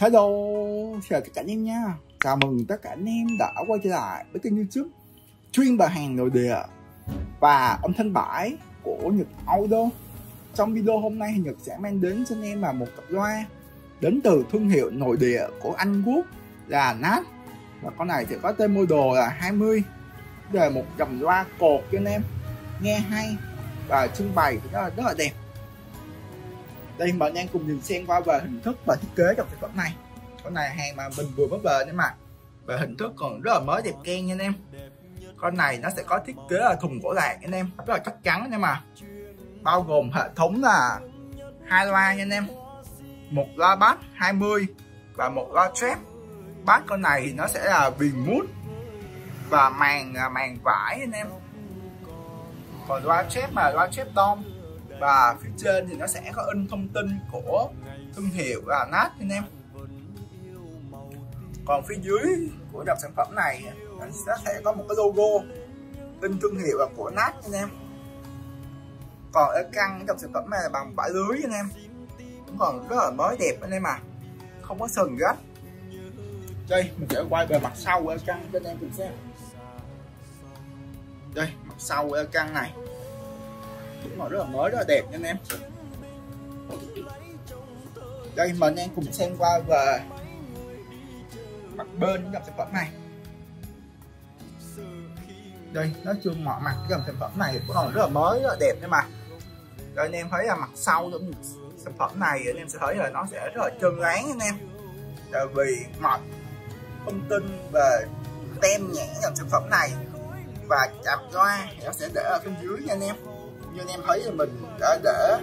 Hello, chào tất cả anh em nha. Chào mừng tất cả anh em đã quay trở lại với kênh youtube Chuyên bài hàng nội địa Và âm thanh bãi của Nhật audio. Trong video hôm nay thì Nhật sẽ mang đến cho anh em là một cặp loa Đến từ thương hiệu nội địa của Anh Quốc là NAT Và con này thì có tên model là 20 Đây là một dòng loa cột cho anh em. Nghe hay và trưng bày rất là, rất là đẹp đây, mời đang cùng nhìn xem qua về hình thức và thiết kế trong sản phẩm này. Con này hàng mà mình vừa mới về nhưng mà về hình thức còn rất là mới, đẹp keng nha anh em. Con này nó sẽ có thiết kế là thùng gỗ lạc anh em, rất là chắc chắn nhưng mà bao gồm hệ thống là hai loa nha anh em. Một loa bass 20 và một loa trap. Bass con này thì nó sẽ là viền mút và màn à, màn vải anh em. Còn loa trap mà loa trap tom và phía trên thì nó sẽ có in thông tin của thương hiệu là nát anh em. Còn phía dưới của dòng sản phẩm này nó sẽ có một cái logo in thương hiệu là của nát anh em. Còn ở căn trong sản phẩm này là bằng vải lưới anh em. Cũng còn rất là mới đẹp anh em à. Không có sừng hết. Đây, mình sẽ quay về mặt sau ở căn cho anh em cùng xem. Đây, mặt sau ở căn này cũng là rất là mới, rất là đẹp nha anh em. Đây, mời anh em cùng xem qua về mặt bên của dòng sản phẩm này. Đây, nói chung mọi mặt cái dòng sản phẩm này cũng còn rất là mới, rất là đẹp nhưng mà. Đây, anh em thấy là mặt sau của sản phẩm này, anh em sẽ thấy là nó sẽ rất là trơn láng anh em. Tại vì mọi thông tin về tem nhãn dòng sản phẩm này và chạm loa nó sẽ để ở bên dưới nha anh em như anh em thấy thì mình đã để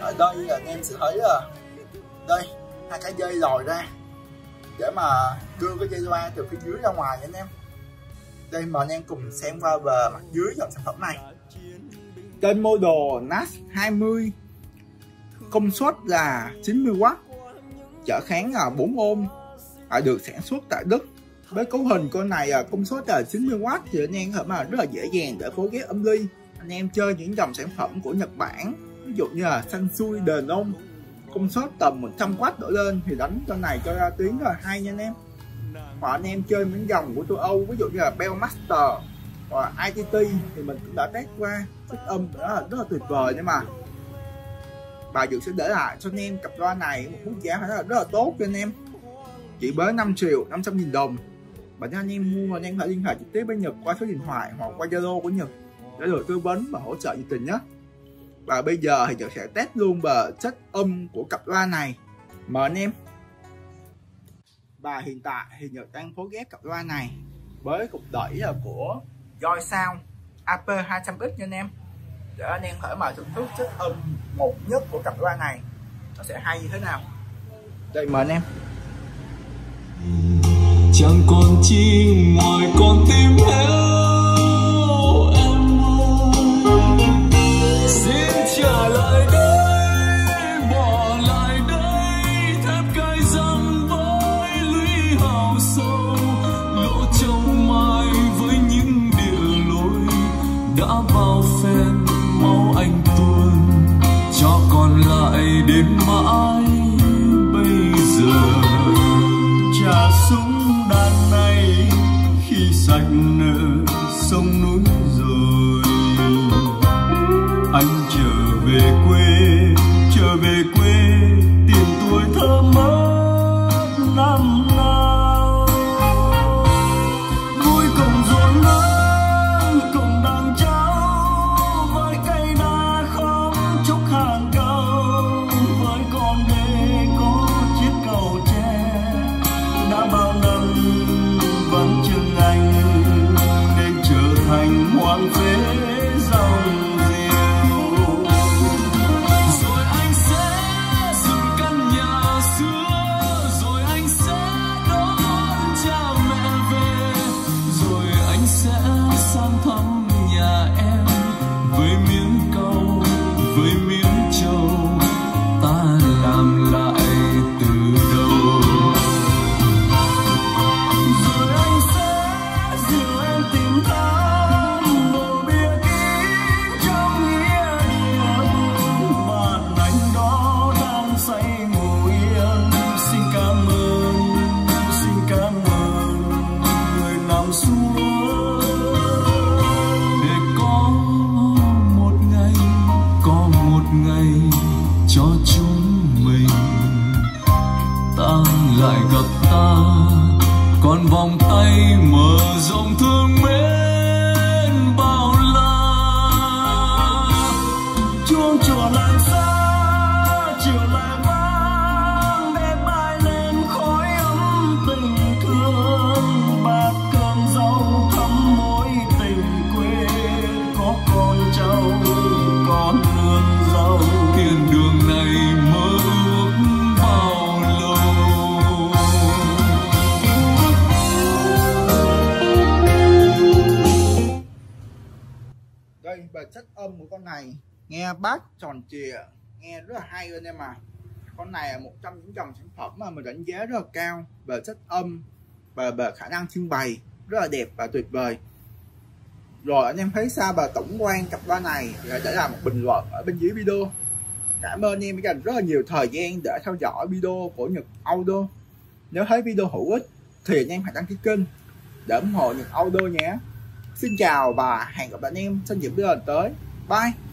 ở đây là anh em sẽ thấy là đây hai cái dây lòi ra để mà đưa cái dây loa từ phía dưới ra ngoài anh em. Đây mời anh em cùng xem qua về mặt dưới dòng sản phẩm này. Tên model NAS 20 công suất là 90W trở kháng là 4 ohm à, được sản xuất tại Đức. Với cấu hình con này công suất là 90W thì anh em có mà rất là dễ dàng để phối ghép âm ly anh em chơi những dòng sản phẩm của Nhật Bản ví dụ như là Sansui Denon công suất tầm 100W đổ lên thì đánh con này cho ra tiếng rất là hay nha anh em. Hoặc anh em chơi những dòng của châu Âu ví dụ như là Bellmaster hoặc ITT thì mình cũng đã test qua tích âm đó là, rất là tuyệt vời nhưng mà bà dự sẽ để lại cho anh em cặp loa này một mức giá phải rất là, rất là tốt cho anh em. Chỉ với 5 triệu 500 nghìn đồng. Và thân anh em mua anh em phải liên hệ trực tiếp với Nhật qua số điện thoại hoặc qua Zalo của Nhật để được tư vấn và hỗ trợ nhiệt tình nhé. Và bây giờ thì Nhật sẽ test luôn về chất âm của cặp loa này. Mời anh em. Và hiện tại thì Nhật đang phối ghép cặp loa này với cục đẩy là của Joy Sound AP 200X nha anh em. Để anh em khởi mở thưởng thức chất âm một nhất của cặp loa này. Nó sẽ hay như thế nào? Đây, mời anh em. Chẳng còn chi ngoài con tim em. Đã bao phen máu anh tuôn cho còn lại đến mãi bây giờ. Trà súng đàn này khi sạch nợ sông núi rồi. Anh trở về quê, trở về quê, tìm tuổi thơ mơ lại gặp ta. Còn vòng tay mở rộng thương mến bao la. Chuông chùa làm sao về chất âm của con này. Nghe bass tròn trịa nghe rất là hay luôn em à con này là một trong những dòng sản phẩm mà mình đánh giá rất là cao. Về chất âm và về khả năng trưng bày rất là đẹp và tuyệt vời. Rồi anh em thấy sao? Về tổng quan cặp loa này thì để lại một bình luận ở bên dưới video. Cảm ơn anh em đã dành rất là nhiều thời gian để theo dõi video của Nhật Audio. Nếu thấy video hữu ích thì anh em hãy đăng ký kênh để ủng hộ Nhật Audio nhé. Xin chào và hẹn gặp lại anh em trong những video lần tới. Bye!